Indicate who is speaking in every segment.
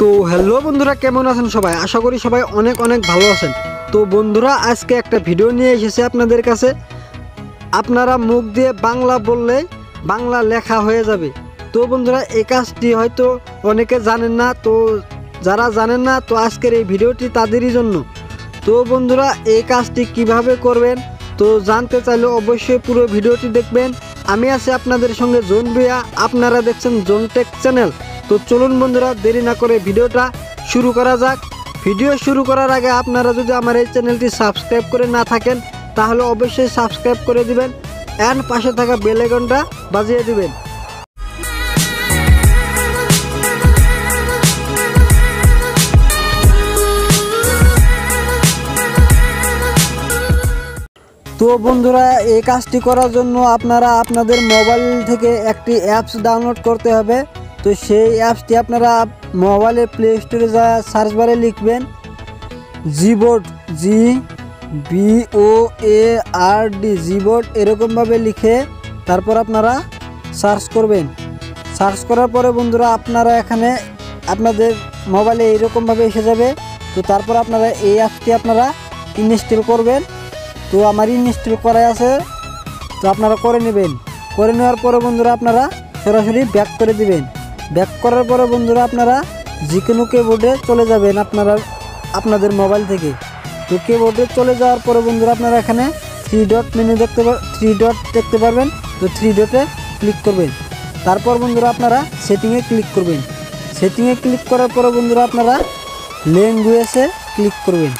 Speaker 1: তো হ্যালো বন্ধুরা, কেমন আছেন সবাই? আশা করি সবাই অনেক অনেক ভালো আছেন। তো বন্ধুরা, আজকে একটা ভিডিও নিয়ে এসেছে আপনাদের কাছে। আপনারা মুখ দিয়ে বাংলা বললে বাংলা লেখা হয়ে যাবে। তো বন্ধুরা এই কাজটি হয়তো অনেকে জানেন না, তো যারা জানেন না, তো আজকের এই ভিডিওটি তাদেরই জন্য। তো বন্ধুরা এই কাজটি কীভাবে করবেন, তো জানতে চাইলে অবশ্যই পুরো ভিডিওটি দেখবেন। আমি আছি আপনাদের সঙ্গে জোন বিয়া আপনারা দেখছেন জোন টেক চ্যানেল। তো চলুন বন্ধুরা, দেরি না করে ভিডিওটা শুরু করা যাক। ভিডিও শুরু করার আগে আপনারা যদি আমার এই চ্যানেলটি সাবস্ক্রাইব করে না থাকেন, তাহলে অবশ্যই সাবস্ক্রাইব করে দিবেন অ্যান্ড পাশে থাকা বেল আইকনটা বাজিয়ে দিবেন। তো বন্ধুরা, এই কাজটি করার জন্য আপনারা আপনাদের মোবাইল থেকে একটি অ্যাপস ডাউনলোড করতে হবে। তো সেই অ্যাপসটি আপনারা মোবাইলের প্লে স্টোরে যা সার্চ বারে লিখবেন Gboard G B O A R D Gboard এরকমভাবে লিখে তারপর আপনারা সার্চ করবেন। সার্চ করার পরে বন্ধুরা আপনারা এখানে আপনাদের মোবাইলে এইরকমভাবে এসে যাবে, তো তারপর আপনারা এই অ্যাপটি আপনারা ইনস্টল করবেন। তো আমার ইনস্টল করা আছে, তো আপনারা করে নেবেন। করে নেওয়ার পরে বন্ধুরা আপনারা সরাসরি ব্যাক করে দিবেন। ব্যাক করার পরে বন্ধুরা আপনারা যে কোনো কিবোর্ডে চলে যাবেন আপনারা, আপনাদের মোবাইল থেকে। তো কিবোর্ডে চলে যাওয়ার পরে বন্ধুরা আপনারা এখানে থ্রি ডট মেনু দেখতে থ্রি ডট দেখতে পারবেন। তো থ্রি ডটে ক্লিক করবেন। তারপর বন্ধুরা আপনারা সেটিংয়ে ক্লিক করবেন। সেটিংয়ে ক্লিক করার পরে বন্ধুরা আপনারা ল্যাঙ্গুয়েজে ক্লিক করবেন।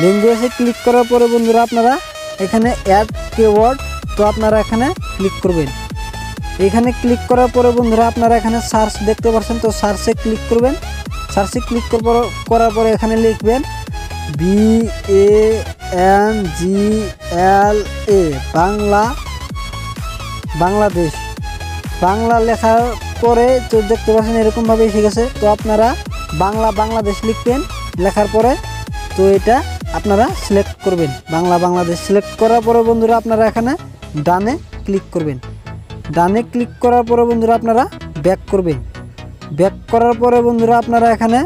Speaker 1: ল্যাঙ্গুয়েজে ক্লিক করার পরে বন্ধুরা আপনারা এখানে অ্যাড কিওয়ার্ড তো আপনারা এখানে ক্লিক করবেন। এখানে ক্লিক করার পরে বন্ধুরা আপনারা এখানে সার্চ দেখতে পাচ্ছেন তো সার্চে ক্লিক করবেন। সার্চে ক্লিক করার পরে এখানে লিখবেন B A N G L A Bangla, Bangladesh. Bangla লেখার পরে তো দেখতে পাচ্ছেন এরকমভাবে এসে গেছে তো আপনারা বাংলা, বাংলাদেশ লিখবেন। লেখার পরে তো এটা আপনারা সিলেক্ট করবেন। বাংলা, বাংলাদেশ সিলেক্ট করার পরে বন্ধুরা আপনারা এখানে ডানে ক্লিক করবেন। ডানে ক্লিক করার পরে বন্ধুরা আপনারা ব্যাক করবেন। ব্যাক করার পরে বন্ধুরা আপনারা এখানে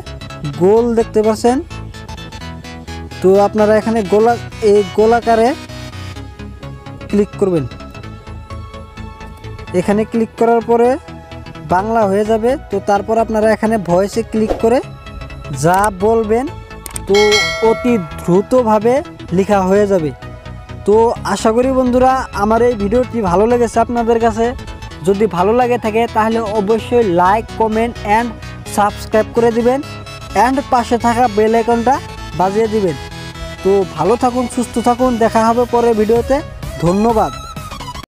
Speaker 1: গোল দেখতে পাচ্ছেন। তো আপনারা এখানে গোলা, এই গোলাকারে ক্লিক করবেন। এখানে ক্লিক করার পরে বাংলা হয়ে যাবে। তো তারপর আপনারা এখানে ভয়েসে ক্লিক করে যা বলবেন, তো অতি দ্রুতভাবে লেখা হয়ে যাবে। তো আশা করি বন্ধুরা আমার এই ভিডিওটি ভালো লেগেছে আপনাদের কাছে। যদি ভালো লাগে থাকে, তাহলে অবশ্যই লাইক কমেন্ট অ্যান্ড সাবস্ক্রাইব করে দিবেন অ্যান্ড পাশে থাকা বেল আইকনটা বাজিয়ে দিবেন। তো ভালো থাকুন, সুস্থ থাকুন, দেখা হবে পরে ভিডিওতে। ধন্যবাদ।